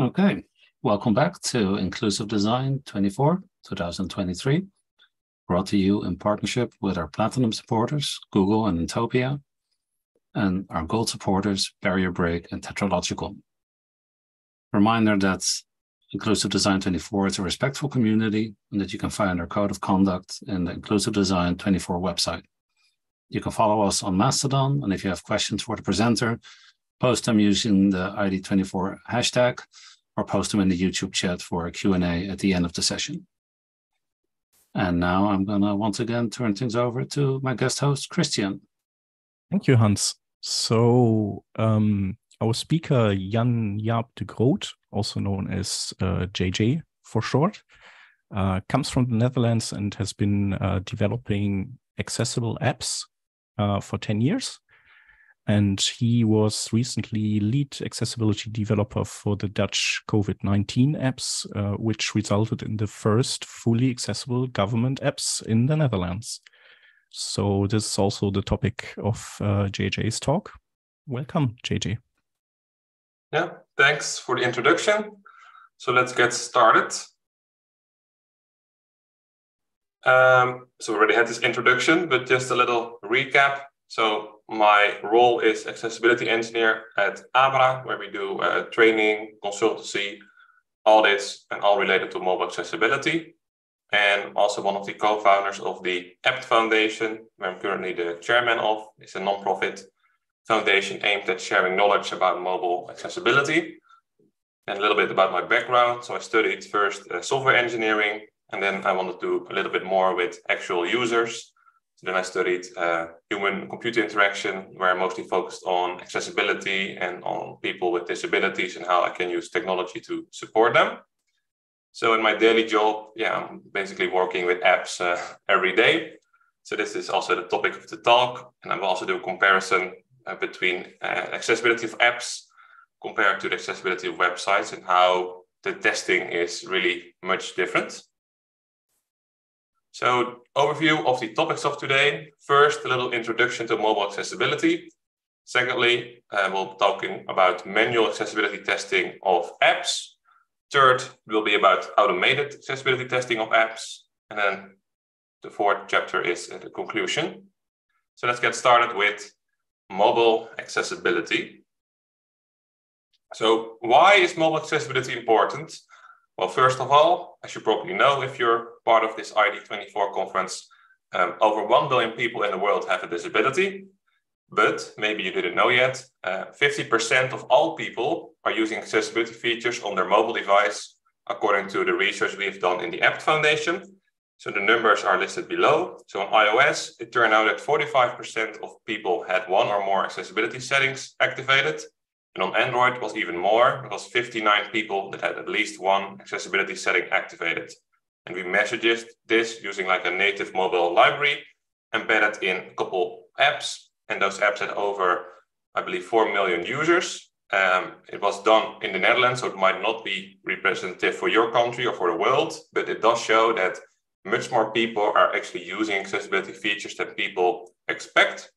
Okay, welcome back to Inclusive Design 24, 2023, brought to you in partnership with our Platinum supporters, Google and Intopia, and our Gold supporters, Barrier Break and Tetralogical. Reminder that Inclusive Design 24 is a respectful community and that you can find our code of conduct in the Inclusive Design 24 website. You can follow us on Mastodon, and if you have questions for the presenter, post them using the ID24 hashtag or post them in the YouTube chat for a Q&A at the end of the session. And now I'm going to once again turn things over to my guest host, Christian. Thank you, Hans. So, um, our speaker, Jan Jaap de Groot, also known as uh, JJ for short, uh, comes from the Netherlands and has been uh, developing accessible apps uh, for 10 years and he was recently lead accessibility developer for the Dutch COVID 19 apps, uh, which resulted in the first fully accessible government apps in the Netherlands. So, this is also the topic of uh, JJ's talk. Welcome, JJ. Yeah, thanks for the introduction. So, let's get started. Um, so, we already had this introduction, but just a little recap. So, my role is accessibility engineer at Abra, where we do uh, training, consultancy, audits, and all related to mobile accessibility. And also one of the co-founders of the Appt Foundation, where I'm currently the chairman of. It's a non-profit foundation aimed at sharing knowledge about mobile accessibility. And a little bit about my background. So I studied first uh, software engineering, and then I wanted to do a little bit more with actual users. So then I studied uh, human computer interaction, where I mostly focused on accessibility and on people with disabilities and how I can use technology to support them. So in my daily job, yeah, I'm basically working with apps uh, every day. So this is also the topic of the talk, and I will also do a comparison uh, between uh, accessibility of apps compared to the accessibility of websites and how the testing is really much different. So overview of the topics of today. First, a little introduction to mobile accessibility. Secondly, uh, we'll be talking about manual accessibility testing of apps. Third will be about automated accessibility testing of apps. And then the fourth chapter is the conclusion. So let's get started with mobile accessibility. So why is mobile accessibility important? Well, first of all, as you probably know, if you're part of this ID24 conference, um, over 1 billion people in the world have a disability. But maybe you didn't know yet, uh, 50% of all people are using accessibility features on their mobile device, according to the research we've done in the Appt Foundation. So the numbers are listed below. So on iOS, it turned out that 45% of people had one or more accessibility settings activated. And on Android it was even more. It was 59 people that had at least one accessibility setting activated. And we measured this using like a native mobile library embedded in a couple apps. And those apps had over, I believe, 4 million users. Um, it was done in the Netherlands, so it might not be representative for your country or for the world, but it does show that much more people are actually using accessibility features than people expect.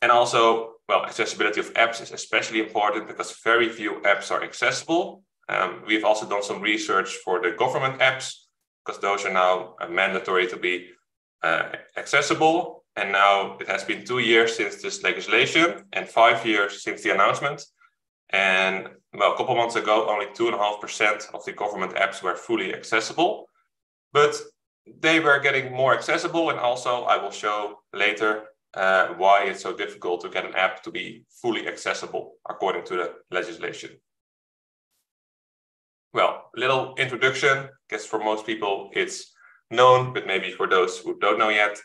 And also, well, accessibility of apps is especially important because very few apps are accessible. Um, we've also done some research for the government apps because those are now uh, mandatory to be uh, accessible. And now it has been two years since this legislation and five years since the announcement. And well, a couple months ago, only two and a half percent of the government apps were fully accessible, but they were getting more accessible. And also, I will show later uh, why it's so difficult to get an app to be fully accessible according to the legislation. Well, a little introduction. I guess for most people it's known, but maybe for those who don't know yet,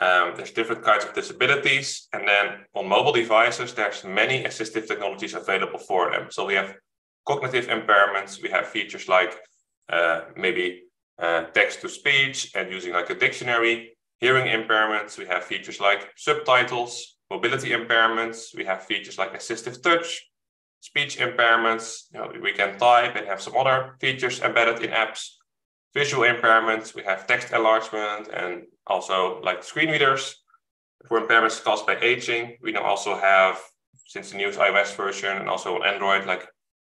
um, there's different kinds of disabilities. And then on mobile devices, there's many assistive technologies available for them. So we have cognitive impairments. We have features like uh, maybe uh, text to speech and using like a dictionary hearing impairments, we have features like subtitles, mobility impairments, we have features like assistive touch, speech impairments, you know, we can type and have some other features embedded in apps. Visual impairments, we have text enlargement and also like screen readers. For impairments caused by aging, we now also have, since the newest iOS version and also on Android, like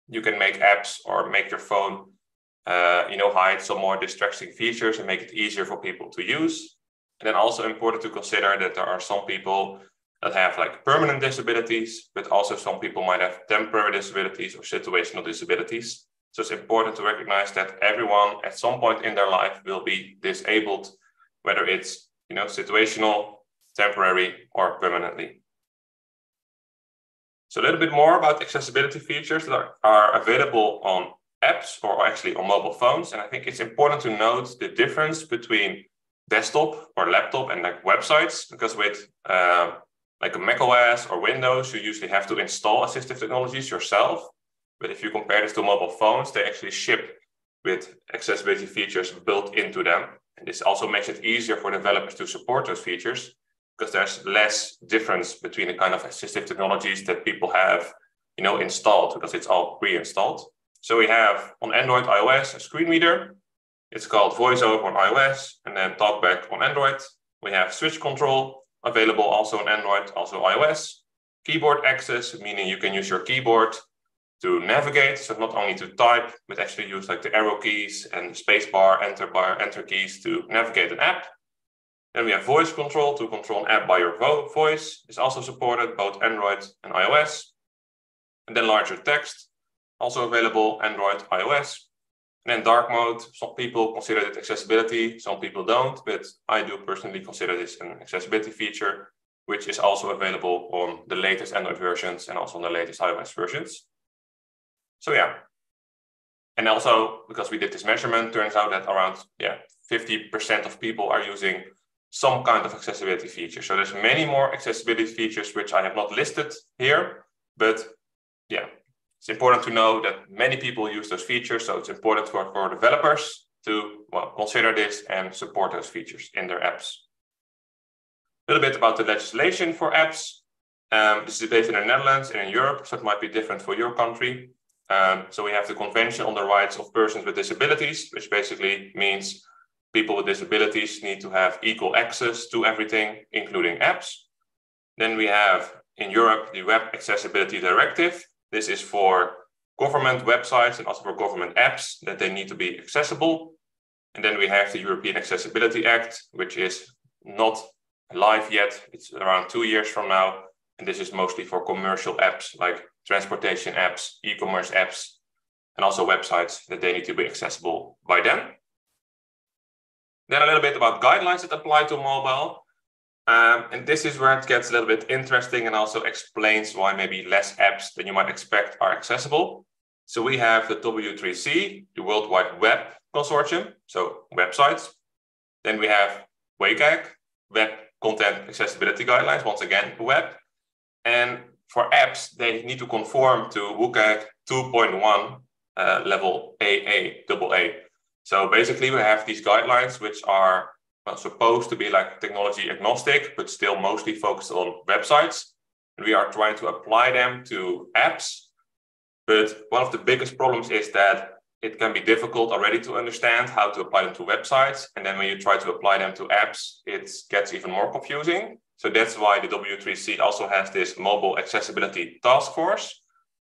you can make apps or make your phone, uh, you know, hide some more distracting features and make it easier for people to use. And then also important to consider that there are some people that have like permanent disabilities, but also some people might have temporary disabilities or situational disabilities. So it's important to recognize that everyone at some point in their life will be disabled, whether it's you know situational, temporary, or permanently. So a little bit more about accessibility features that are, are available on apps or actually on mobile phones. And I think it's important to note the difference between desktop or laptop and like websites, because with uh, like a Mac OS or Windows, you usually have to install assistive technologies yourself. But if you compare this to mobile phones, they actually ship with accessibility features built into them. And this also makes it easier for developers to support those features because there's less difference between the kind of assistive technologies that people have, you know, installed because it's all pre-installed. So we have on Android, iOS, a screen reader. It's called VoiceOver on iOS and then TalkBack on Android. We have switch control available also on Android, also iOS. Keyboard access, meaning you can use your keyboard to navigate. So not only to type, but actually use like the arrow keys and spacebar, enter bar, enter keys to navigate an app. Then we have voice control to control an app by your vo voice. It's also supported both Android and iOS. And then larger text, also available Android, iOS. And then dark mode, some people consider it accessibility, some people don't, but I do personally consider this an accessibility feature, which is also available on the latest Android versions and also on the latest iOS versions. So yeah. And also because we did this measurement, turns out that around yeah 50% of people are using some kind of accessibility feature. So there's many more accessibility features which I have not listed here, but yeah, it's important to know that many people use those features. So it's important for, for developers to well, consider this and support those features in their apps. A little bit about the legislation for apps. Um, this is based in the Netherlands and in Europe, so it might be different for your country. Um, so we have the Convention on the Rights of Persons with Disabilities, which basically means people with disabilities need to have equal access to everything, including apps. Then we have in Europe the Web Accessibility Directive. This is for government websites and also for government apps that they need to be accessible. And then we have the European Accessibility Act, which is not live yet. It's around two years from now. And this is mostly for commercial apps like transportation apps, e-commerce apps, and also websites that they need to be accessible by them. Then a little bit about guidelines that apply to mobile. Um, and this is where it gets a little bit interesting and also explains why maybe less apps than you might expect are accessible. So we have the W3C, the World Wide Web Consortium, so websites. Then we have WCAG, Web Content Accessibility Guidelines, once again, web. And for apps, they need to conform to WCAG 2.1 uh, level AA, double A. So basically, we have these guidelines which are well, supposed to be like technology agnostic, but still mostly focused on websites. And we are trying to apply them to apps. But one of the biggest problems is that it can be difficult already to understand how to apply them to websites. And then when you try to apply them to apps, it gets even more confusing. So that's why the W3C also has this mobile accessibility task force,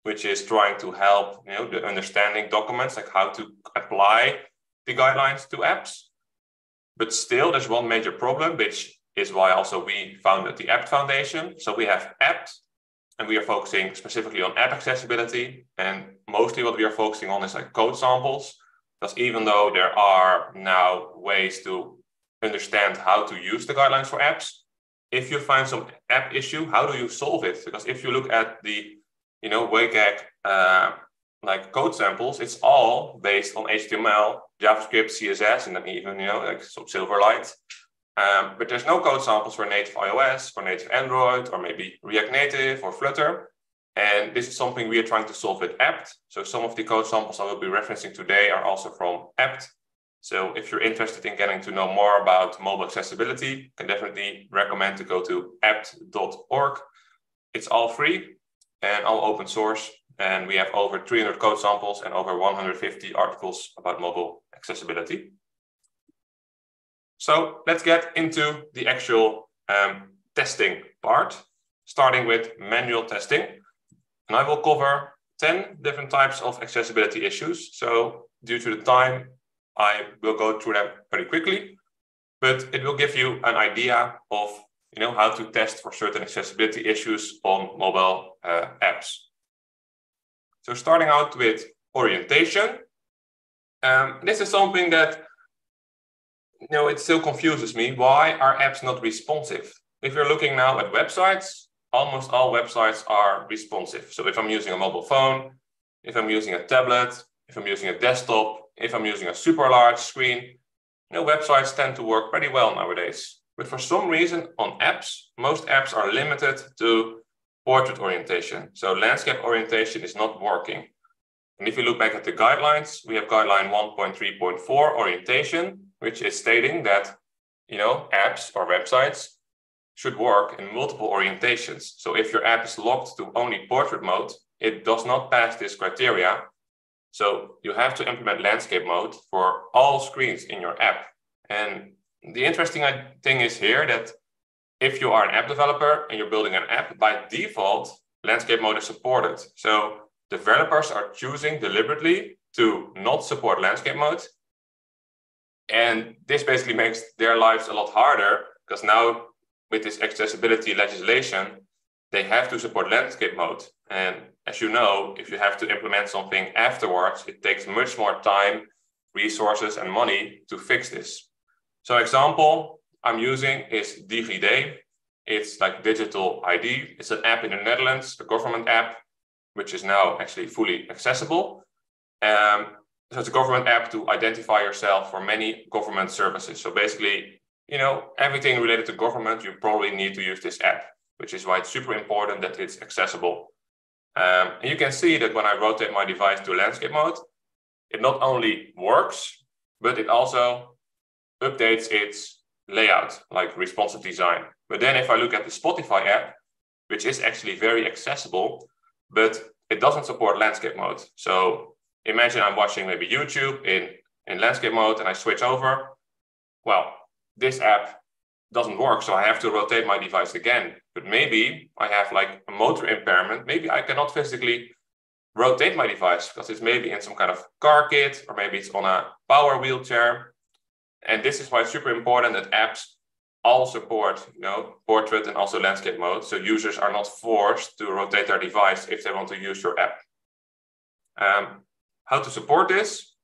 which is trying to help you know, the understanding documents, like how to apply the guidelines to apps. But still, there's one major problem, which is why also we founded the Appt Foundation. So we have Appt, and we are focusing specifically on app accessibility. And mostly what we are focusing on is like code samples, because even though there are now ways to understand how to use the guidelines for apps, if you find some app issue, how do you solve it? Because if you look at the, you know, WCAG uh, like code samples, it's all based on HTML, JavaScript, CSS, and then even, you know, like some Silverlight. Um, but there's no code samples for native iOS, for native Android, or maybe React Native or Flutter. And this is something we are trying to solve with Appt. So some of the code samples I will be referencing today are also from Appt. So if you're interested in getting to know more about mobile accessibility, I can definitely recommend to go to appt.org. It's all free and all open source. And we have over 300 code samples and over 150 articles about mobile accessibility. So let's get into the actual um, testing part, starting with manual testing. And I will cover 10 different types of accessibility issues. So due to the time, I will go through them very quickly, but it will give you an idea of you know, how to test for certain accessibility issues on mobile uh, apps. So starting out with orientation. Um, this is something that you know, it still confuses me. Why are apps not responsive? If you're looking now at websites, almost all websites are responsive. So if I'm using a mobile phone, if I'm using a tablet, if I'm using a desktop, if I'm using a super large screen, you know, websites tend to work pretty well nowadays. But for some reason on apps, most apps are limited to portrait orientation. So landscape orientation is not working. And if you look back at the guidelines, we have guideline 1.3.4 orientation, which is stating that you know apps or websites should work in multiple orientations. So if your app is locked to only portrait mode, it does not pass this criteria. So you have to implement landscape mode for all screens in your app. And the interesting thing is here that if you are an app developer and you're building an app, by default, landscape mode is supported. So developers are choosing deliberately to not support landscape mode. And this basically makes their lives a lot harder because now with this accessibility legislation, they have to support landscape mode. And as you know, if you have to implement something afterwards, it takes much more time, resources, and money to fix this. So example I'm using is DigiD. It's like digital ID. It's an app in the Netherlands, a government app, which is now actually fully accessible. Um, so it's a government app to identify yourself for many government services. So basically, you know, everything related to government, you probably need to use this app, which is why it's super important that it's accessible. Um, and you can see that when I rotate my device to landscape mode, it not only works, but it also updates its layout, like responsive design. But then if I look at the Spotify app, which is actually very accessible, but it doesn't support landscape mode. So imagine I'm watching maybe YouTube in, in landscape mode and I switch over. Well, this app doesn't work, so I have to rotate my device again. But maybe I have like a motor impairment. Maybe I cannot physically rotate my device because it's maybe in some kind of car kit or maybe it's on a power wheelchair and this is why it's super important that apps all support you know, portrait and also landscape mode. So users are not forced to rotate their device if they want to use your app. Um, how to support this?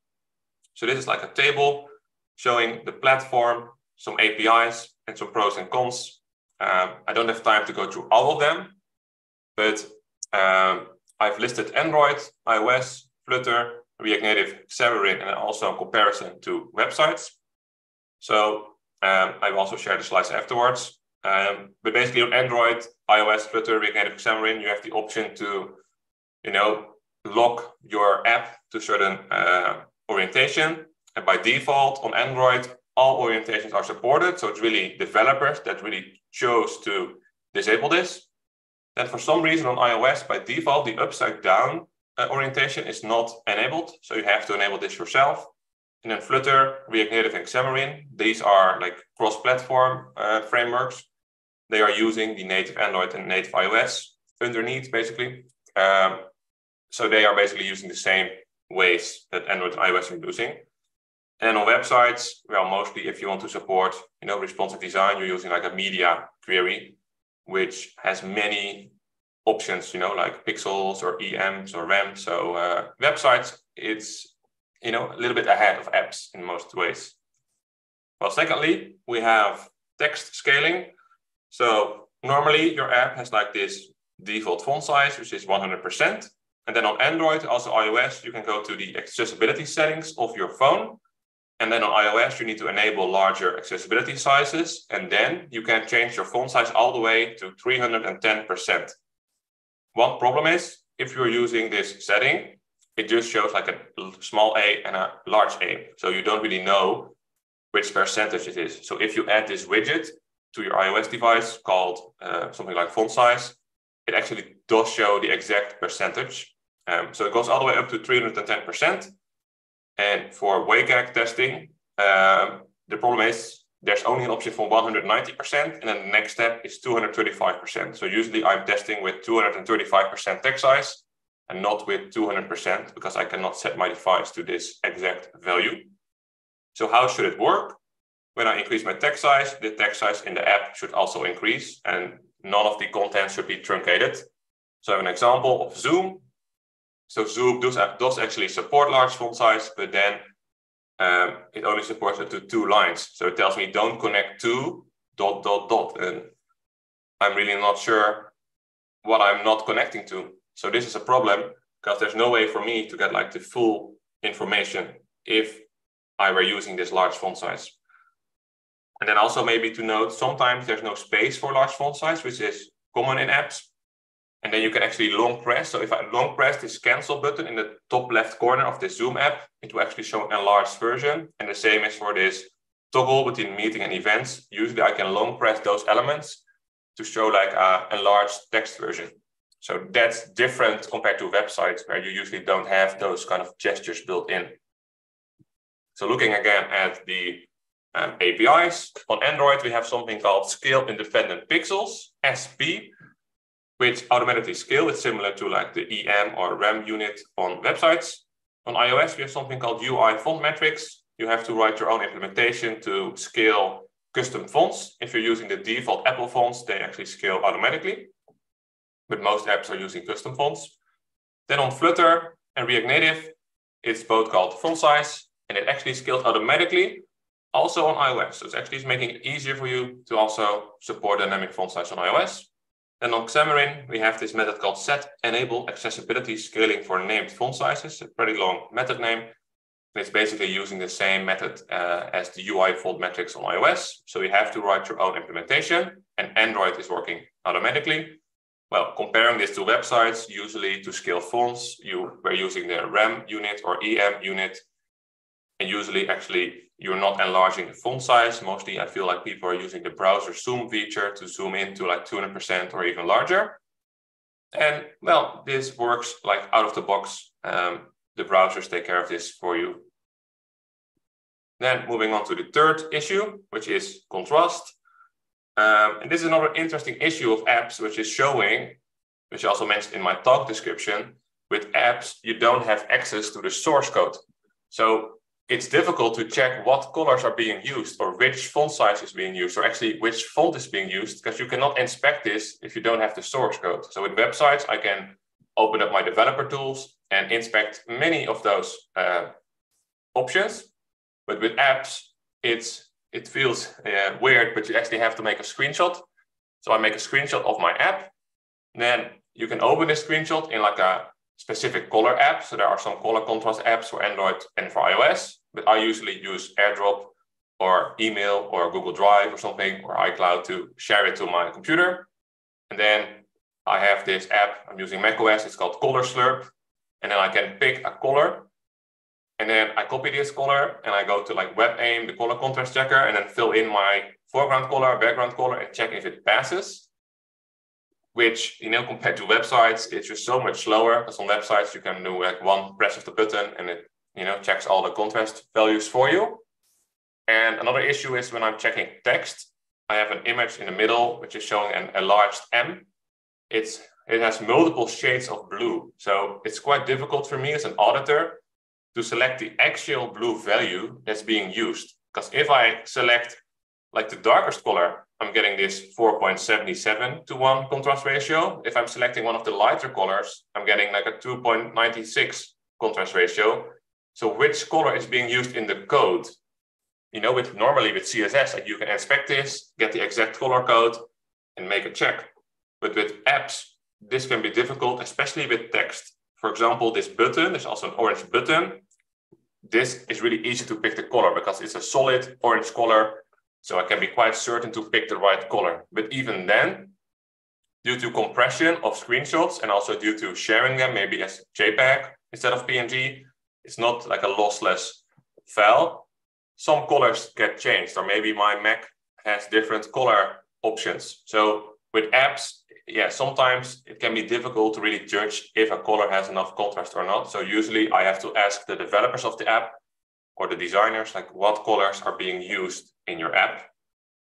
So this is like a table showing the platform, some APIs, and some pros and cons. Um, I don't have time to go through all of them, but um, I've listed Android, iOS, Flutter, React Native, Xamarin, and also a comparison to websites. So um, I will also share the slides afterwards. Um, but basically on Android, iOS, Flutter, React Native, Xamarin, you have the option to, you know, lock your app to certain uh, orientation. And by default on Android, all orientations are supported. So it's really developers that really chose to disable this. Then for some reason on iOS, by default, the upside down uh, orientation is not enabled. So you have to enable this yourself. And then Flutter, React Native, and Xamarin, these are like cross-platform uh, frameworks. They are using the native Android and native iOS underneath, basically. Um, so they are basically using the same ways that Android and iOS are using. And on websites, well, mostly if you want to support, you know, responsive design, you're using like a media query, which has many options, you know, like pixels or EMs or rem. So uh, websites, it's you know, a little bit ahead of apps in most ways. Well, secondly, we have text scaling. So normally your app has like this default font size, which is 100%. And then on Android, also iOS, you can go to the accessibility settings of your phone. And then on iOS, you need to enable larger accessibility sizes. And then you can change your font size all the way to 310%. One problem is if you're using this setting, it just shows like a small a and a large a. So you don't really know which percentage it is. So if you add this widget to your iOS device called uh, something like font size, it actually does show the exact percentage. Um, so it goes all the way up to 310%. And for WCAG testing, um, the problem is there's only an option for 190%, and then the next step is 235%. So usually I'm testing with 235% text size, and not with 200% because I cannot set my device to this exact value. So how should it work? When I increase my text size, the text size in the app should also increase and none of the content should be truncated. So I have an example of Zoom. So Zoom does, does actually support large font size, but then um, it only supports it to two lines. So it tells me don't connect to dot, dot, dot. And I'm really not sure what I'm not connecting to. So this is a problem because there's no way for me to get like the full information if I were using this large font size. And then also maybe to note, sometimes there's no space for large font size, which is common in apps. And then you can actually long press. So if I long press this cancel button in the top left corner of the Zoom app, it will actually show an enlarged version. And the same is for this toggle between meeting and events. Usually I can long press those elements to show like a enlarged text version. So that's different compared to websites where you usually don't have those kind of gestures built in. So looking again at the um, APIs, on Android, we have something called Scale Independent Pixels, SP, which automatically scale. It's similar to like the EM or rem unit on websites. On iOS, we have something called UI font metrics. You have to write your own implementation to scale custom fonts. If you're using the default Apple fonts, they actually scale automatically. But most apps are using custom fonts. Then on Flutter and React Native, it's both called font size, and it actually scales automatically also on iOS. So it's actually making it easier for you to also support dynamic font size on iOS. Then on Xamarin, we have this method called set enable accessibility scaling for named font sizes, a pretty long method name. And It's basically using the same method uh, as the UI font metrics on iOS. So you have to write your own implementation and Android is working automatically. Well, comparing this to websites, usually to scale fonts, you were using the rem unit or EM unit. And usually actually you're not enlarging the font size. Mostly I feel like people are using the browser zoom feature to zoom into like 200% or even larger. And well, this works like out of the box. Um, the browsers take care of this for you. Then moving on to the third issue, which is contrast. Um, and this is another interesting issue of apps, which is showing, which I also mentioned in my talk description, with apps, you don't have access to the source code. So it's difficult to check what colors are being used or which font size is being used or actually which font is being used because you cannot inspect this if you don't have the source code. So with websites, I can open up my developer tools and inspect many of those uh, options. But with apps, it's it feels uh, weird, but you actually have to make a screenshot. So I make a screenshot of my app. Then you can open this screenshot in like a specific color app. So there are some color contrast apps for Android and for iOS, but I usually use AirDrop or email or Google Drive or something or iCloud to share it to my computer. And then I have this app, I'm using macOS, it's called Color Slurp. And then I can pick a color and then I copy this color and I go to like WebAIM, the color contrast checker, and then fill in my foreground color, background color, and check if it passes. Which, you know, compared to websites, it's just so much slower. Because on websites, you can do like one press of the button and it, you know, checks all the contrast values for you. And another issue is when I'm checking text, I have an image in the middle, which is showing an enlarged M. It's it has multiple shades of blue. So it's quite difficult for me as an auditor to select the actual blue value that's being used. Because if I select like the darkest color, I'm getting this 4.77 to 1 contrast ratio. If I'm selecting one of the lighter colors, I'm getting like a 2.96 contrast ratio. So which color is being used in the code? You know, with normally with CSS, like you can inspect this, get the exact color code, and make a check. But with apps, this can be difficult, especially with text. For example, this button, there's also an orange button. This is really easy to pick the color because it's a solid orange color. So I can be quite certain to pick the right color. But even then, due to compression of screenshots and also due to sharing them maybe as JPEG instead of PNG, it's not like a lossless file. Some colors get changed, or maybe my Mac has different color options. So with apps, yeah, sometimes it can be difficult to really judge if a color has enough contrast or not. So usually I have to ask the developers of the app or the designers, like what colors are being used in your app.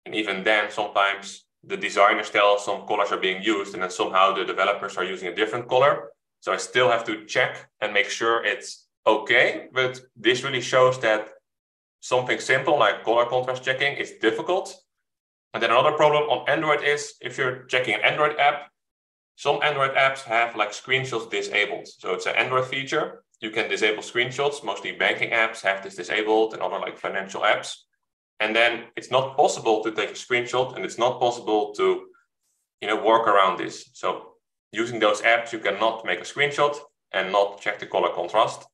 And even then, sometimes the designers tell some colors are being used and then somehow the developers are using a different color. So I still have to check and make sure it's okay. But this really shows that something simple like color contrast checking is difficult. And then another problem on Android is if you're checking an Android app, some Android apps have like screenshots disabled. So it's an Android feature. You can disable screenshots. Mostly banking apps have this disabled and other like financial apps. And then it's not possible to take a screenshot and it's not possible to, you know, work around this. So using those apps, you cannot make a screenshot and not check the color contrast.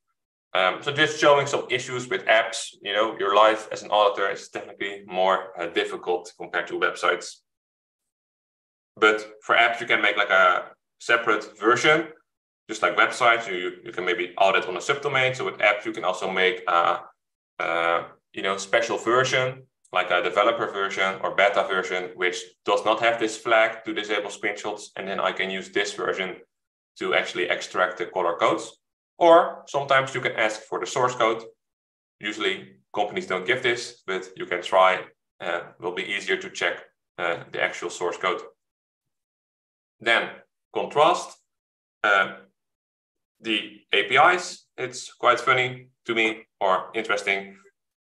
Um, so just showing some issues with apps, you know, your life as an auditor is definitely more uh, difficult compared to websites. But for apps, you can make like a separate version, just like websites. You, you can maybe audit on a subdomain. So with apps, you can also make a, a you know special version, like a developer version or beta version, which does not have this flag to disable screenshots. And then I can use this version to actually extract the color codes. Or sometimes you can ask for the source code. Usually companies don't give this, but you can try. Uh, will be easier to check uh, the actual source code. Then contrast. Uh, the APIs, it's quite funny to me or interesting.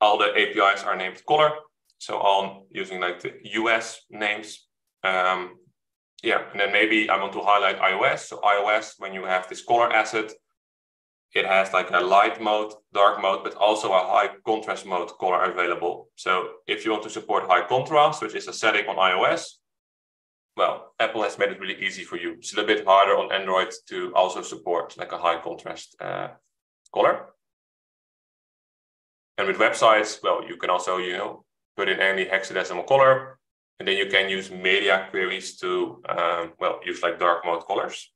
All the APIs are named color. So I'm using like the US names. Um, yeah, and then maybe I want to highlight iOS. So iOS, when you have this color asset, it has like a light mode, dark mode, but also a high contrast mode color available. So if you want to support high contrast, which is a setting on iOS, well, Apple has made it really easy for you. It's a little bit harder on Android to also support like a high contrast uh, color. And with websites, well, you can also, you know, put in any hexadecimal color, and then you can use media queries to, um, well, use like dark mode colors.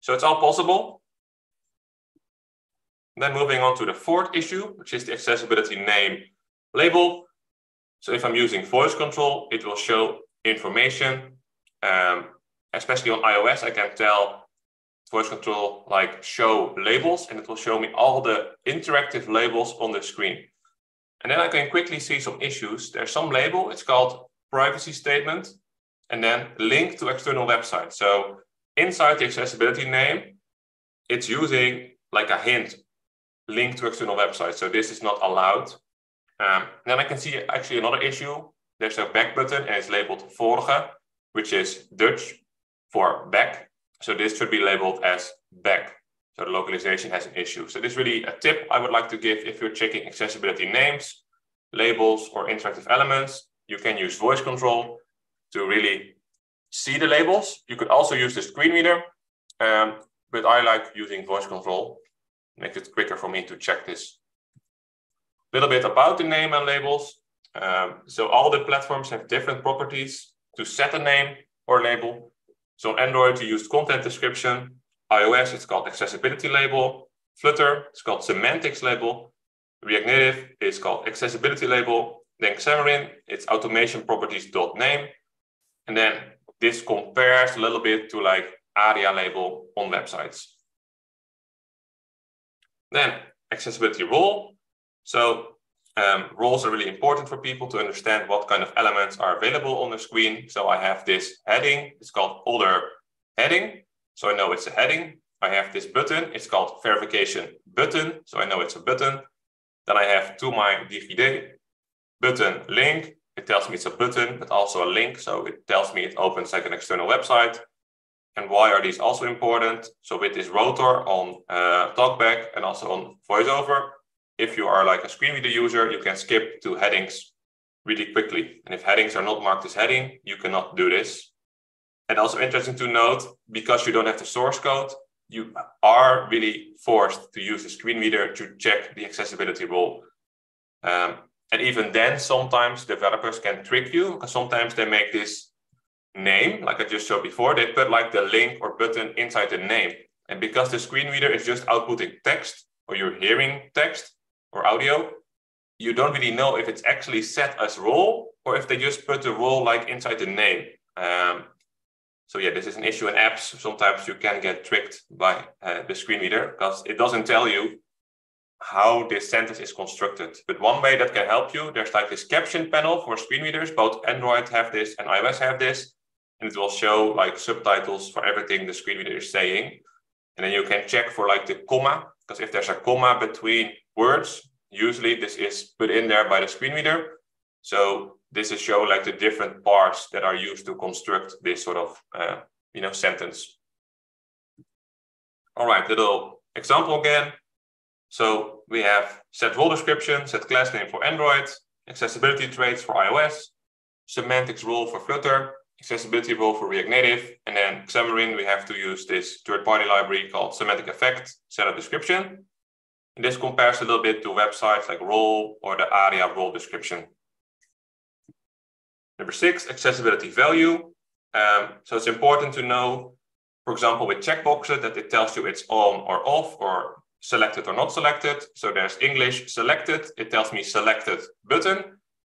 So it's all possible. Then moving on to the fourth issue, which is the accessibility name label. So if I'm using voice control, it will show information. Um, especially on iOS, I can tell voice control like show labels and it will show me all the interactive labels on the screen. And then I can quickly see some issues. There's some label, it's called privacy statement, and then link to external website. So inside the accessibility name, it's using like a hint link to external websites. So this is not allowed. Um, then I can see actually another issue. There's a back button and it's labeled vorige, which is Dutch for back. So this should be labeled as back. So the localization has an issue. So this is really a tip I would like to give if you're checking accessibility names, labels, or interactive elements. You can use voice control to really see the labels. You could also use the screen reader, um, but I like using voice control makes it quicker for me to check this. A little bit about the name and labels. Um, so all the platforms have different properties to set a name or label. So Android, you use content description. iOS, it's called accessibility label. Flutter, it's called semantics label. React Native is called accessibility label. Then Xamarin, it's automation properties dot name. And then this compares a little bit to like ARIA label on websites. Then accessibility role. So um, roles are really important for people to understand what kind of elements are available on the screen. So I have this heading, it's called older heading. So I know it's a heading. I have this button, it's called verification button. So I know it's a button. Then I have to my DigiD button link. It tells me it's a button, but also a link. So it tells me it opens like an external website. And why are these also important? So with this rotor on uh, TalkBack and also on VoiceOver, if you are like a screen reader user, you can skip to headings really quickly. And if headings are not marked as heading, you cannot do this. And also interesting to note, because you don't have the source code, you are really forced to use the screen reader to check the accessibility role. Um, and even then, sometimes developers can trick you because sometimes they make this name, like I just showed before, they put like the link or button inside the name. And because the screen reader is just outputting text or you're hearing text or audio, you don't really know if it's actually set as role or if they just put the role like inside the name. Um, so yeah, this is an issue in apps. Sometimes you can get tricked by uh, the screen reader because it doesn't tell you how this sentence is constructed. But one way that can help you, there's like this caption panel for screen readers. Both Android have this and iOS have this and it will show like subtitles for everything the screen reader is saying. And then you can check for like the comma, because if there's a comma between words, usually this is put in there by the screen reader. So this is show like the different parts that are used to construct this sort of, uh, you know, sentence. All right, little example again. So we have set role description, set class name for Android, accessibility traits for iOS, semantics role for Flutter, accessibility role for React Native, and then Xamarin, we have to use this third-party library called Semantic Effect, setup description. And this compares a little bit to websites like role or the ARIA role description. Number six, accessibility value. Um, so it's important to know, for example, with checkboxes that it tells you it's on or off or selected or not selected. So there's English selected. It tells me selected button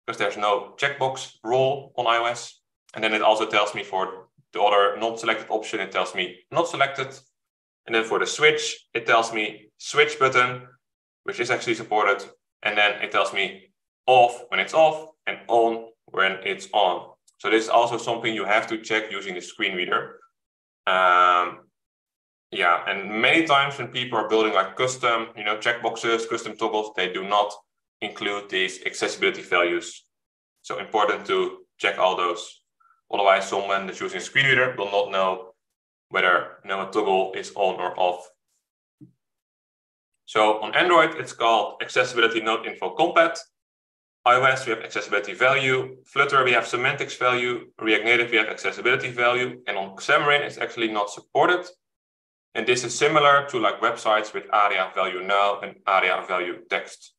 because there's no checkbox role on iOS. And then it also tells me for the other not selected option, it tells me not selected. And then for the switch, it tells me switch button, which is actually supported. And then it tells me off when it's off and on when it's on. So this is also something you have to check using the screen reader. Um, yeah, and many times when people are building like custom, you know, checkboxes, custom toggles, they do not include these accessibility values. So important to check all those. Otherwise, someone that's using a screen reader will not know whether a toggle is on or off. So on Android, it's called accessibility node info compat. iOS, we have accessibility value. Flutter, we have semantics value. React Native, we have accessibility value. And on Xamarin, it's actually not supported. And this is similar to like websites with ARIA value now and ARIA value text.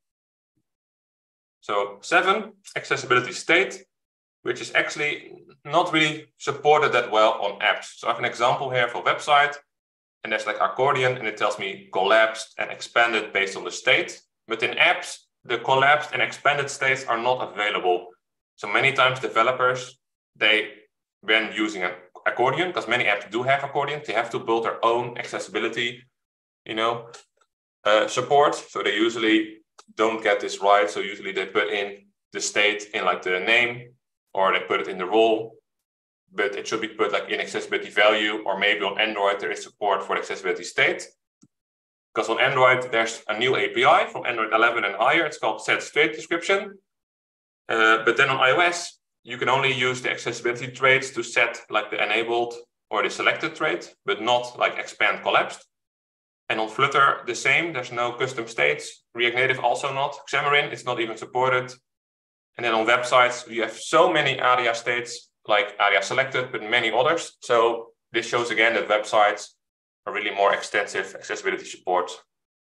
So seven, accessibility state, which is actually not really supported that well on apps. So I have an example here for website, and there's like accordion, and it tells me collapsed and expanded based on the state. But in apps, the collapsed and expanded states are not available. So many times developers, they, when using an accordion because many apps do have accordion. They have to build their own accessibility, you know, uh, support. So they usually don't get this right. So usually they put in the state in like the name, or they put it in the role, but it should be put like in accessibility value, or maybe on Android there is support for accessibility state. Because on Android there's a new API from Android 11 and higher. It's called set state description. Uh, but then on iOS you can only use the accessibility traits to set like the enabled or the selected trait, but not like expand collapsed. And on Flutter, the same, there's no custom states. React Native also not. Xamarin, it's not even supported. And then on websites, we have so many ARIA states, like ARIA selected, but many others. So this shows again that websites are really more extensive accessibility support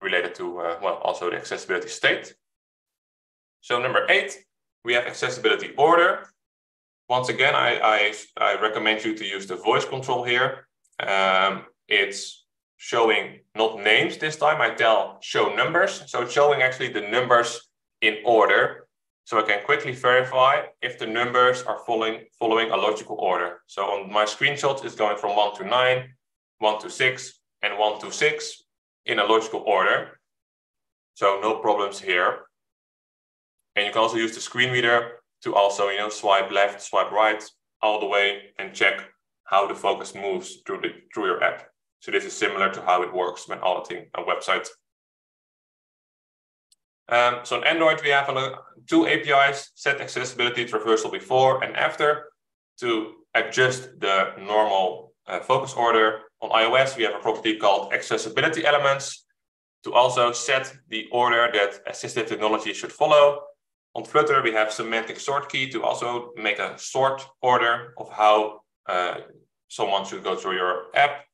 related to, uh, well, also the accessibility state. So number eight, we have accessibility order once again, I, I, I, recommend you to use the voice control here. Um, it's showing not names this time. I tell show numbers. So it's showing actually the numbers in order. So I can quickly verify if the numbers are following, following a logical order. So on my screenshots, it's going from one to nine, one to six, and one to six in a logical order. So no problems here. And you can also use the screen reader to also you know swipe left, swipe right all the way and check how the focus moves through the through your app. So this is similar to how it works when auditing a website. Um, so on Android, we have two APIs, set accessibility traversal before and after to adjust the normal uh, focus order. On iOS, we have a property called accessibility elements to also set the order that assistive technology should follow on Flutter, we have semantic sort key to also make a sort order of how uh, someone should go through your app.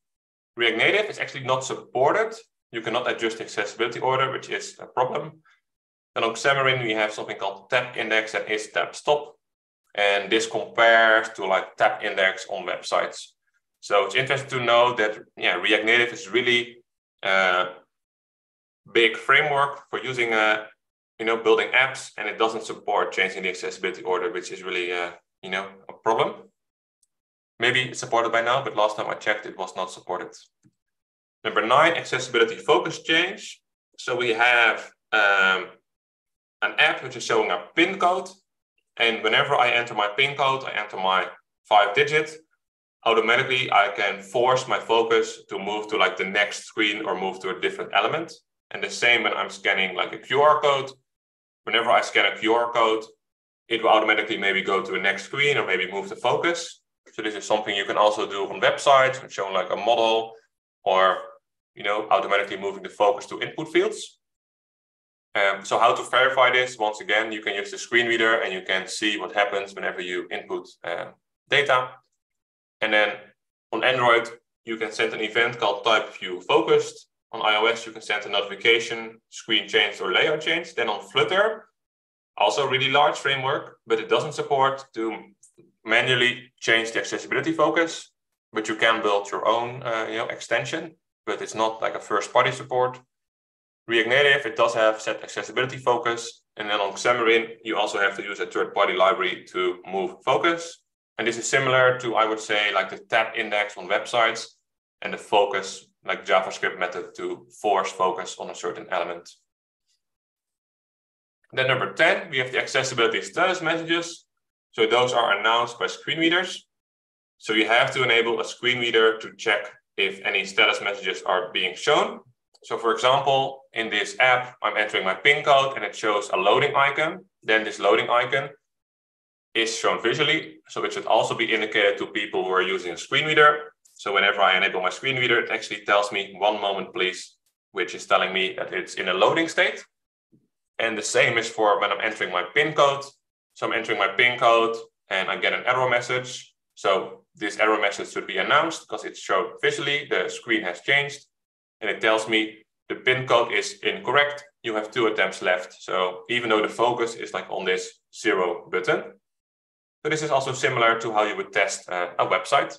React Native is actually not supported. You cannot adjust accessibility order, which is a problem. And on Xamarin, we have something called tab index and is tab stop. And this compares to like tab index on websites. So it's interesting to know that yeah, React Native is really a uh, big framework for using a you know, building apps and it doesn't support changing the accessibility order, which is really, uh, you know, a problem. Maybe it's supported by now, but last time I checked, it was not supported. Number nine, accessibility focus change. So we have um, an app which is showing a PIN code. And whenever I enter my PIN code, I enter my five digit. automatically I can force my focus to move to like the next screen or move to a different element. And the same when I'm scanning like a QR code. Whenever I scan a QR code, it will automatically maybe go to the next screen or maybe move the focus. So this is something you can also do on websites showing like a modal or you know automatically moving the focus to input fields. Um, so how to verify this? Once again, you can use the screen reader and you can see what happens whenever you input uh, data. And then on Android, you can send an event called type view focused. On iOS, you can send a notification, screen change or layout change. Then on Flutter, also really large framework, but it doesn't support to manually change the accessibility focus, but you can build your own uh, you know, extension, but it's not like a first party support. React Native, it does have set accessibility focus. And then on Xamarin, you also have to use a third party library to move focus. And this is similar to, I would say, like the tab index on websites and the focus, like JavaScript method to force focus on a certain element. Then number 10, we have the accessibility status messages. So those are announced by screen readers. So you have to enable a screen reader to check if any status messages are being shown. So for example, in this app, I'm entering my PIN code and it shows a loading icon. Then this loading icon is shown visually. So it should also be indicated to people who are using a screen reader. So whenever I enable my screen reader, it actually tells me one moment, please, which is telling me that it's in a loading state. And the same is for when I'm entering my PIN code. So I'm entering my PIN code and I get an error message. So this error message should be announced because it's shown visually, the screen has changed. And it tells me the PIN code is incorrect. You have two attempts left. So even though the focus is like on this zero button, so this is also similar to how you would test uh, a website.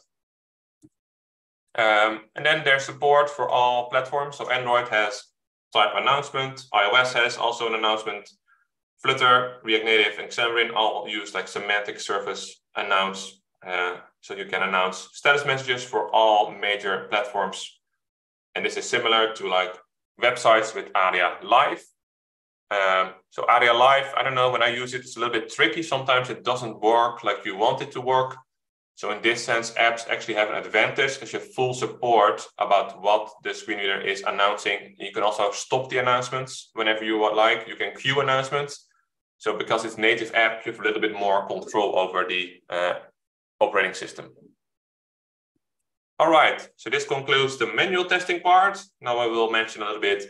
Um, and then there's support for all platforms. So Android has type announcement, iOS has also an announcement, Flutter, React Native, and Xamarin all use like semantic service announce. Uh, so you can announce status messages for all major platforms. And this is similar to like websites with ARIA Live. Um, so ARIA Live, I don't know, when I use it, it's a little bit tricky. Sometimes it doesn't work like you want it to work. So in this sense, apps actually have an advantage because you have full support about what the screen reader is announcing. You can also stop the announcements whenever you would like. You can queue announcements. So because it's native app, you have a little bit more control over the uh, operating system. All right, so this concludes the manual testing part. Now I will mention a little bit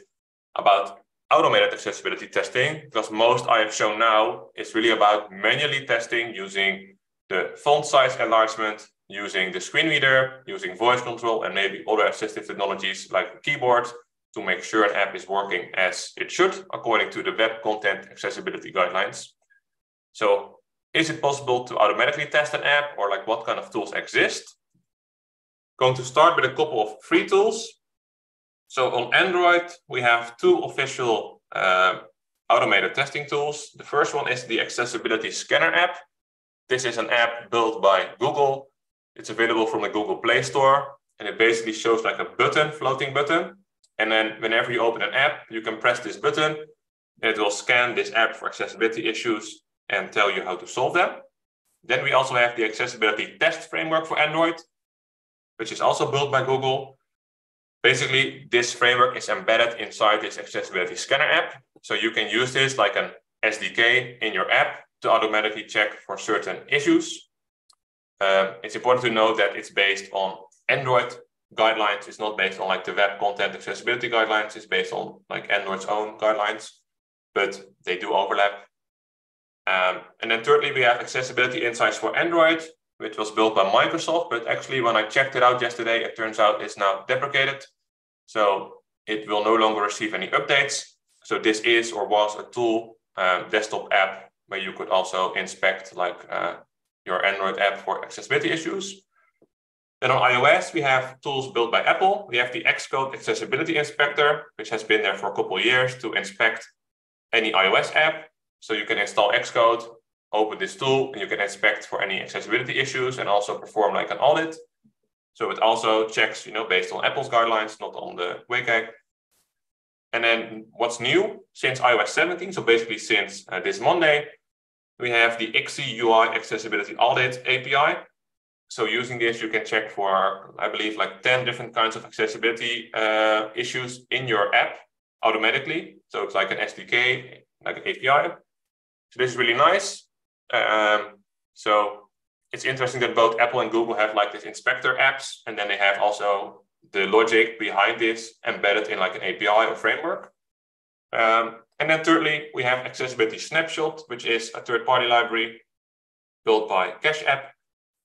about automated accessibility testing, because most I have shown now is really about manually testing using the font size enlargement, using the screen reader, using voice control, and maybe other assistive technologies like the keyboard to make sure an app is working as it should according to the Web Content Accessibility Guidelines. So is it possible to automatically test an app or like what kind of tools exist? Going to start with a couple of free tools. So on Android, we have two official uh, automated testing tools. The first one is the Accessibility Scanner app. This is an app built by Google. It's available from the Google Play Store, and it basically shows like a button, floating button. And then whenever you open an app, you can press this button, and it will scan this app for accessibility issues and tell you how to solve them. Then we also have the accessibility test framework for Android, which is also built by Google. Basically, this framework is embedded inside this accessibility scanner app. So you can use this like an SDK in your app to automatically check for certain issues. Um, it's important to know that it's based on Android guidelines. It's not based on like the web content accessibility guidelines. It's based on like Android's own guidelines, but they do overlap. Um, and then thirdly, we have accessibility insights for Android, which was built by Microsoft. But actually, when I checked it out yesterday, it turns out it's now deprecated. So it will no longer receive any updates. So this is or was a tool um, desktop app where you could also inspect like uh, your Android app for accessibility issues. Then on iOS, we have tools built by Apple. We have the Xcode Accessibility Inspector, which has been there for a couple of years to inspect any iOS app. So you can install Xcode, open this tool, and you can inspect for any accessibility issues and also perform like an audit. So it also checks, you know, based on Apple's guidelines, not on the WCAG. And then what's new since iOS 17, so basically since uh, this Monday, we have the XCUI Accessibility Audit API. so using this, you can check for, I believe, like 10 different kinds of accessibility uh, issues in your app automatically. So it's like an SDK, like an API. So this is really nice. Um, so it's interesting that both Apple and Google have like this inspector apps, and then they have also the logic behind this embedded in like an API or framework. Um, and then thirdly, we have Accessibility Snapshot, which is a third-party library built by Cash App.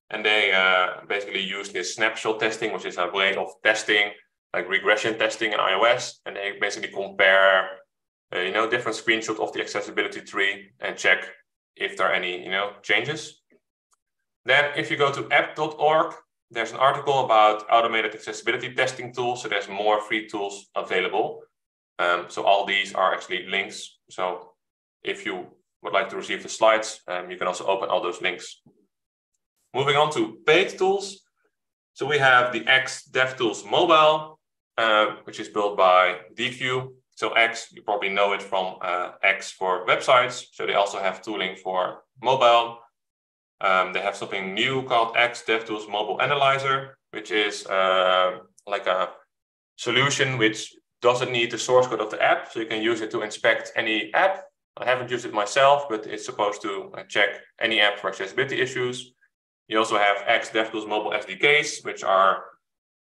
And they uh, basically use this snapshot testing, which is a way of testing, like regression testing in iOS. And they basically compare, uh, you know, different screenshots of the accessibility tree and check if there are any, you know, changes. Then if you go to appt.org, there's an article about automated accessibility testing tools. So there's more free tools available. Um, so all these are actually links. So if you would like to receive the slides, um, you can also open all those links. Moving on to paid tools. So we have the axe DevTools mobile, uh, which is built by Deque. So axe, you probably know it from uh, axe for websites. So they also have tooling for mobile. Um, they have something new called axe DevTools Mobile Analyzer, which is uh, like a solution which doesn't need the source code of the app. So you can use it to inspect any app. I haven't used it myself, but it's supposed to uh, check any app for accessibility issues. You also have axe DevTools mobile SDKs, which are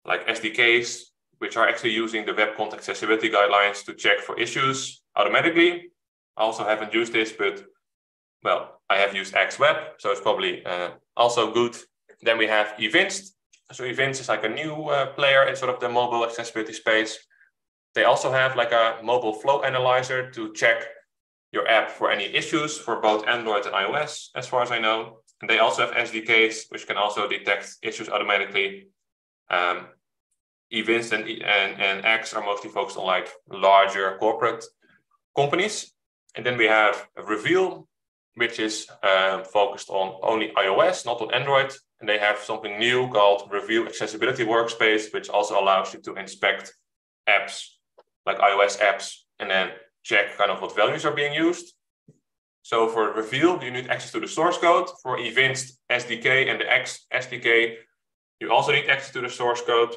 like SDKs, which are actually using the web content accessibility guidelines to check for issues automatically. I also haven't used this, but well, I have used axe Web, so it's probably uh, also good. Then we have Evinced. So Evinced is like a new uh, player in sort of the mobile accessibility space. They also have like a mobile flow analyzer to check your app for any issues for both Android and iOS, as far as I know. And they also have SDKs, which can also detect issues automatically. Um, Evinced and, and, and axe are mostly focused on like larger corporate companies. And then we have Reveal, which is um, focused on only iOS, not on Android. And they have something new called Reveal Accessibility Workspace, which also allows you to inspect apps like iOS apps and then check kind of what values are being used. So for Reveal, you need access to the source code. For Evinced SDK and the axe SDK, you also need access to the source code.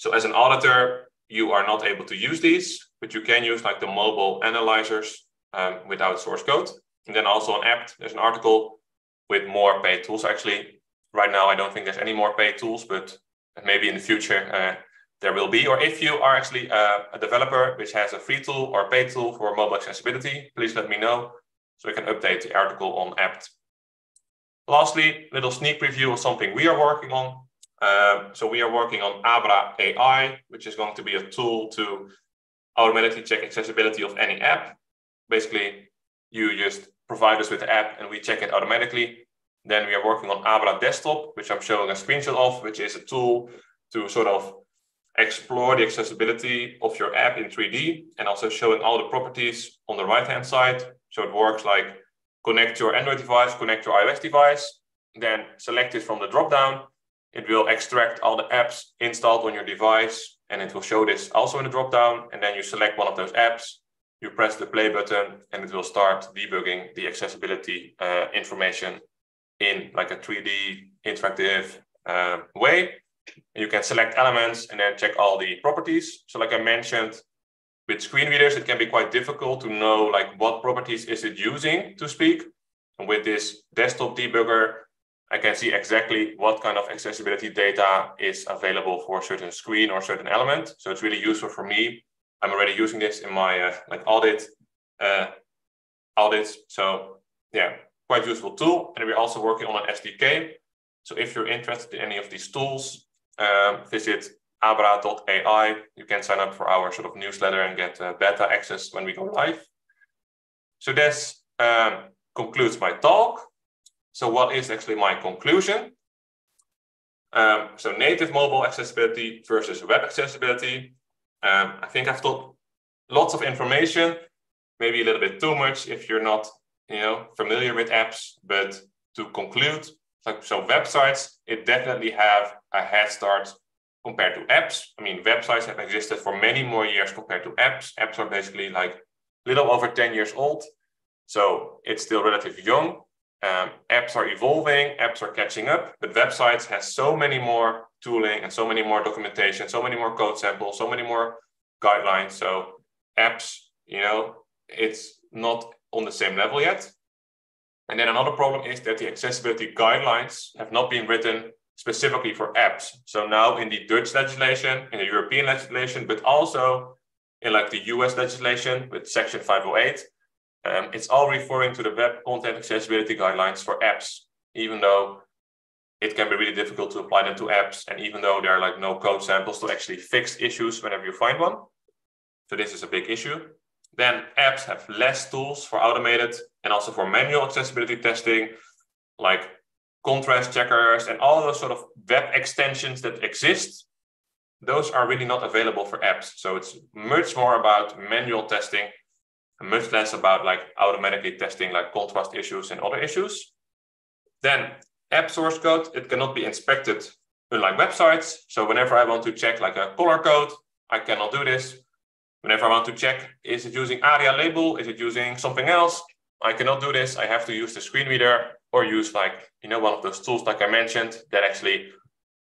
So as an auditor, you are not able to use these, but you can use like the mobile analyzers um, without source code. And then also on Appt, there's an article with more paid tools. Actually, right now, I don't think there's any more paid tools, but maybe in the future, uh, there will be, or if you are actually uh, a developer which has a free tool or paid tool for mobile accessibility, please let me know so we can update the article on Appt. Lastly, little sneak preview of something we are working on. Uh, so we are working on Abra AI, which is going to be a tool to automatically check accessibility of any app. Basically, you just provide us with the app and we check it automatically. Then we are working on Abra Desktop, which I'm showing a screenshot of, which is a tool to sort of explore the accessibility of your app in 3D and also showing all the properties on the right hand side. So it works like connect your Android device, connect your iOS device, then select it from the dropdown. It will extract all the apps installed on your device and it will show this also in the dropdown. And then you select one of those apps, you press the play button and it will start debugging the accessibility uh, information in like a 3D interactive uh, way. You can select elements and then check all the properties. So like I mentioned, with screen readers, it can be quite difficult to know like what properties is it using to speak. And with this desktop debugger, I can see exactly what kind of accessibility data is available for a certain screen or certain element. So it's really useful for me. I'm already using this in my uh, like audit uh, audits. So yeah, quite useful tool. And we're also working on an SDK. So if you're interested in any of these tools, um, visit abra.ai. You can sign up for our sort of newsletter and get uh, beta access when we go live. So this um, concludes my talk. So what is actually my conclusion? Um, so native mobile accessibility versus web accessibility. Um, I think I've told lots of information, maybe a little bit too much if you're not, you know, familiar with apps. But to conclude, like so websites, it definitely have a head start compared to apps. I mean, websites have existed for many more years compared to apps. Apps are basically like a little over 10 years old. So it's still relatively young. Um, apps are evolving, apps are catching up, but websites has so many more tooling and so many more documentation, so many more code samples, so many more guidelines. So apps, you know, it's not on the same level yet. And then another problem is that the accessibility guidelines have not been written specifically for apps. So now in the Dutch legislation, in the European legislation, but also in like the US legislation with Section 508, um, it's all referring to the web content accessibility guidelines for apps, even though it can be really difficult to apply them to apps. And even though there are like no code samples to actually fix issues whenever you find one. So this is a big issue. Then apps have less tools for automated and also for manual accessibility testing, like contrast checkers and all those sort of web extensions that exist. Those are really not available for apps. So it's much more about manual testing much less about like automatically testing like contrast issues and other issues. Then app source code, it cannot be inspected unlike websites. So whenever I want to check like a color code, I cannot do this. Whenever I want to check, is it using ARIA label? Is it using something else? I cannot do this. I have to use the screen reader or use like, you know, one of those tools like I mentioned that actually,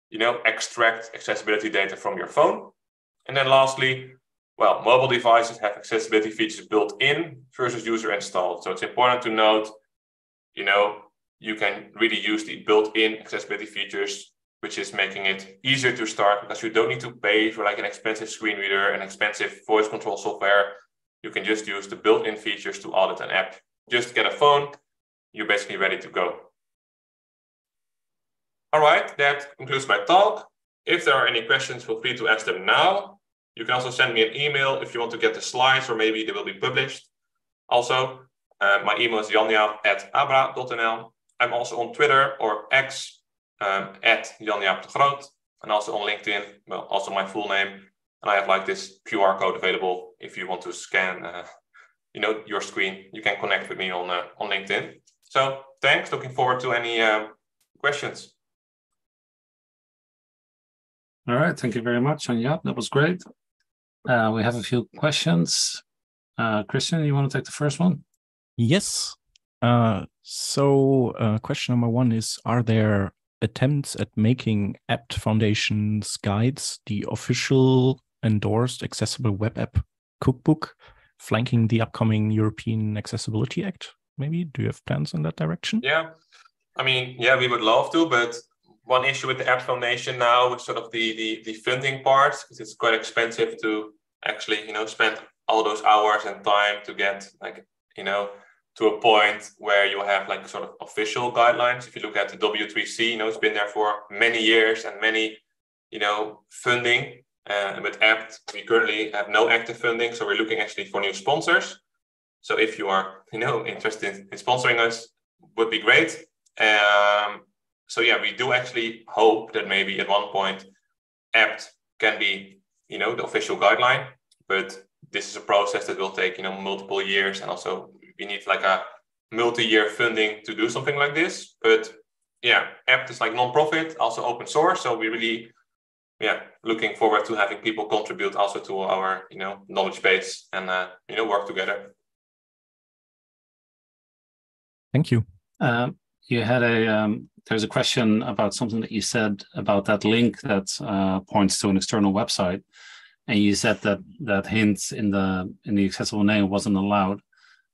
you know, extract accessibility data from your phone. And then lastly, well, mobile devices have accessibility features built in versus user installed. So it's important to note, you know, you can really use the built-in accessibility features, which is making it easier to start because you don't need to pay for like an expensive screen reader and expensive voice control software. You can just use the built-in features to audit an app. Just get a phone, you're basically ready to go. All right, that concludes my talk. If there are any questions, feel free to ask them now. You can also send me an email if you want to get the slides or maybe they will be published. Also, uh, my email is janja at abra.nl. I'm also on Twitter or X um, at Jan-Jaap de Groot and also on LinkedIn, well, also my full name. And I have like this QR code available if you want to scan, uh, you know, your screen. You can connect with me on uh, on LinkedIn. So thanks. Looking forward to any uh, questions. All right. Thank you very much, Jan. That was great. Uh, we have a few questions. Uh, Christian, you want to take the first one? Yes. Uh, so, uh, question number one is Are there attempts at making Appt foundations guides the official endorsed accessible web app cookbook flanking the upcoming European Accessibility Act? Maybe do you have plans in that direction? Yeah, I mean, yeah, we would love to, but one issue with the Appt Foundation now is sort of the the, the funding part because it's quite expensive to actually you know spend all those hours and time to get like you know to a point where you have like sort of official guidelines. If you look at the W3C, you know it's been there for many years and many you know funding. Uh, with Appt, we currently have no active funding, so we're looking actually for new sponsors. So if you are you know interested in sponsoring us, would be great. Um, so yeah, we do actually hope that maybe at one point Appt can be, you know, the official guideline, but this is a process that will take, you know, multiple years. And also we need like a multi-year funding to do something like this. But yeah, Appt is like non-profit, also open source. So we really, yeah, looking forward to having people contribute also to our, you know, knowledge base and, uh, you know, work together. Thank you. Um, you had a um, there's a question about something that you said about that link that uh, points to an external website, and you said that that hint in the in the accessible name wasn't allowed.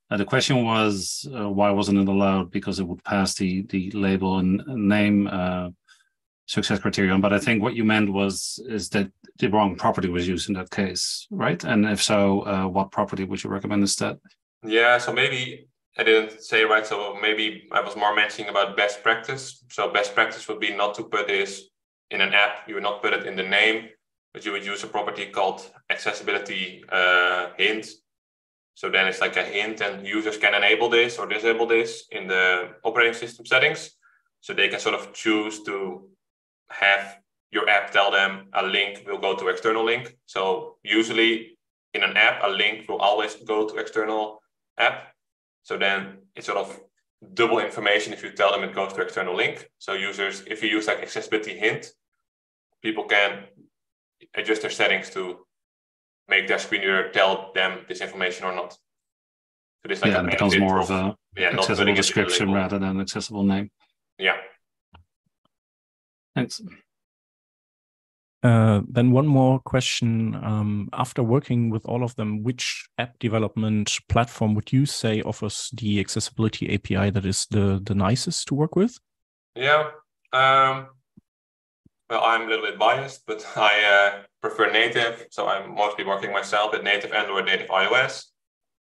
Uh, the question was uh, why wasn't it allowed? Because it would pass the the label and name uh, success criterion. But I think what you meant was is that the wrong property was used in that case, right? And if so, uh, what property would you recommend instead? Yeah, so maybe I didn't say right, so maybe I was more mentioning about best practice. So best practice would be not to put this in an app. You would not put it in the name, but you would use a property called accessibility uh, hint. So then it's like a hint, and users can enable this or disable this in the operating system settings. So they can sort of choose to have your app tell them a link will go to external link. So usually in an app, a link will always go to external app so then it's sort of double information if you tell them it goes to external link. So users, if you use like accessibility hint, people can adjust their settings to make their screen reader tell them this information or not. So this like yeah, it becomes more of, of a yeah, accessible description rather than accessible name. Yeah. Thanks. Uh, then one more question. Um, after working with all of them, which app development platform would you say offers the accessibility API that is the, the nicest to work with? Yeah. Um, well, I'm a little bit biased, but I uh, prefer native. So I'm mostly working myself with native Android, native iOS.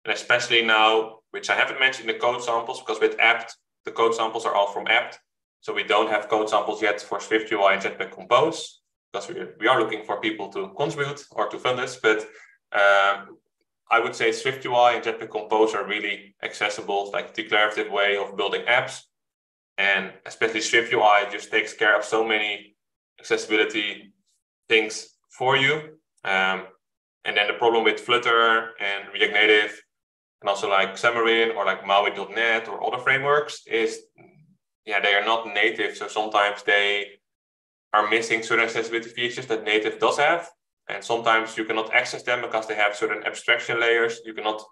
And especially now, which I haven't mentioned the code samples, because with Appt, the code samples are all from Appt. So we don't have code samples yet for SwiftUI and Jetpack Compose because we, we are looking for people to contribute or to fund us. But um, I would say SwiftUI and Jetpack Compose are really accessible, like declarative way of building apps. And especially SwiftUI just takes care of so many accessibility things for you. Um, and then the problem with Flutter and React Native and also like Xamarin or like Maui.net or other frameworks is, yeah, they are not native. So sometimes they are missing certain accessibility features that native does have. And sometimes you cannot access them because they have certain abstraction layers. You cannot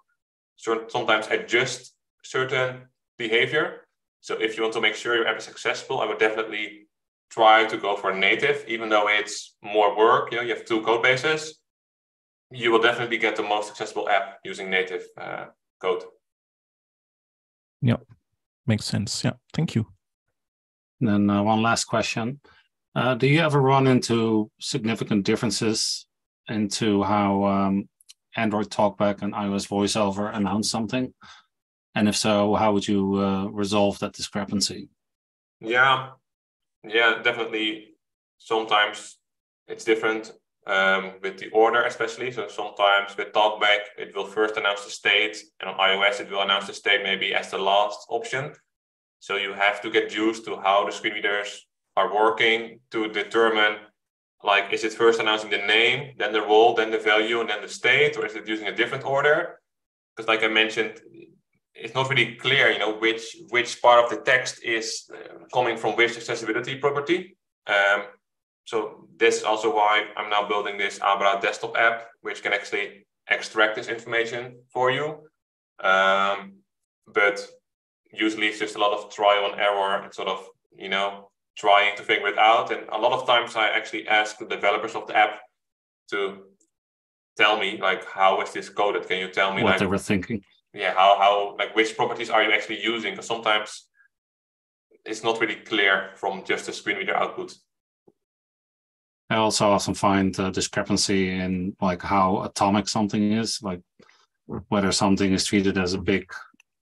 sometimes adjust certain behavior. So if you want to make sure your app is accessible, I would definitely try to go for native, even though it's more work. You know, you have two code bases. You will definitely get the most accessible app using native uh, code. Yeah, makes sense. Yeah, thank you. And then uh, one last question. Uh, do you ever run into significant differences into how um, Android Talkback and iOS VoiceOver announce something? And if so, how would you uh, resolve that discrepancy? Yeah, yeah, definitely. Sometimes it's different um, with the order, especially. So sometimes with Talkback, it will first announce the state, and on iOS, it will announce the state maybe as the last option. So you have to get used to how the screen readers are working to determine like is it first announcing the name then the role then the value and then the state or is it using a different order? Because like i mentioned it's not really clear you know which which part of the text is uh, coming from which accessibility property. Um, so this is also why i'm now building this abra desktop app which can actually extract this information for you. Um, but usually it's just a lot of trial and error and sort of you know trying to figure it out. And a lot of times I actually ask the developers of the app to tell me like how is this coded? Can you tell me what like, they were thinking? Yeah, how how like which properties are you actually using? Because sometimes it's not really clear from just the screen reader output. I also often find a discrepancy in like how atomic something is, like whether something is treated as a big,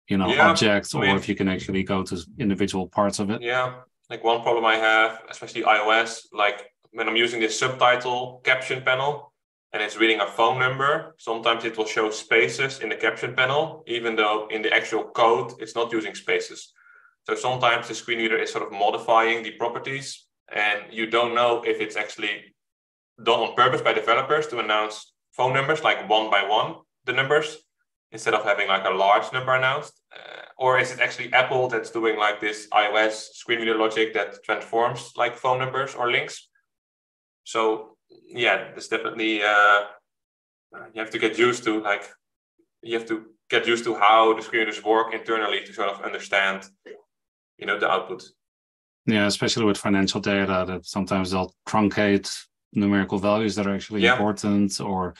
you know, yeah, object, I mean, or if you can actually go to individual parts of it. Yeah, like one problem I have, especially iOS, like when I'm using this subtitle caption panel and it's reading a phone number, sometimes it will show spaces in the caption panel, even though in the actual code it's not using spaces. So sometimes the screen reader is sort of modifying the properties and you don't know if it's actually done on purpose by developers to announce phone numbers like one by one, the numbers, instead of having like a large number announced? Uh, or is it actually Apple that's doing like this iOS screen reader logic that transforms like phone numbers or links? So yeah, there's definitely uh, you have to get used to like you have to get used to how the screen readers work internally to sort of understand you know the output. Yeah, especially with financial data that sometimes they'll truncate numerical values that are actually yeah. important or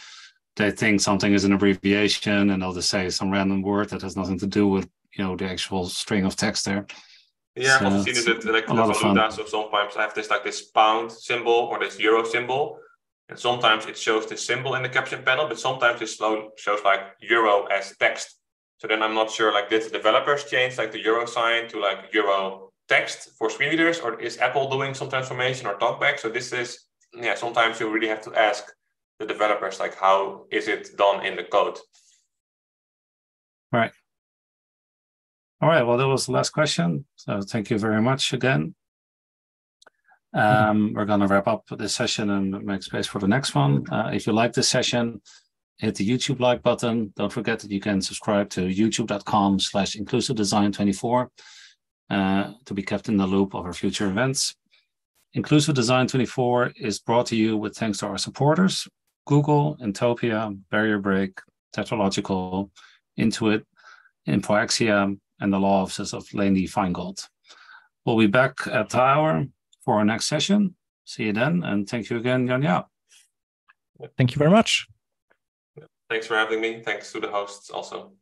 they think something is an abbreviation and they'll just say some random word that has nothing to do with you know the actual string of text there. Yeah, so I've seen it like a lot of fun. So sometimes I have this like this pound symbol or this euro symbol, and sometimes it shows this symbol in the caption panel, but sometimes it shows like euro as text. So then I'm not sure like did the developers change like the euro sign to like euro text for screen readers, or is Apple doing some transformation or talkback? So this is yeah, sometimes you really have to ask the developers like how is it done in the code right all right well that was the last question. So thank you very much again. Um, we're going to wrap up this session and make space for the next one. Uh, if you like this session hit the youtube like button. Don't forget that you can subscribe to youtube.com slash inclusive design 24 uh, to be kept in the loop of our future events. Inclusive Design 24 is brought to you with thanks to our supporters. Google, Intopia, Barrier Break, Tetralogical, Intuit, Infoexia, and the law offices of Lainey Feingold. We'll be back at the hour for our next session. See you then, and thank you again, Jan Jaap. Thank you very much. Thanks for having me. Thanks to the hosts also.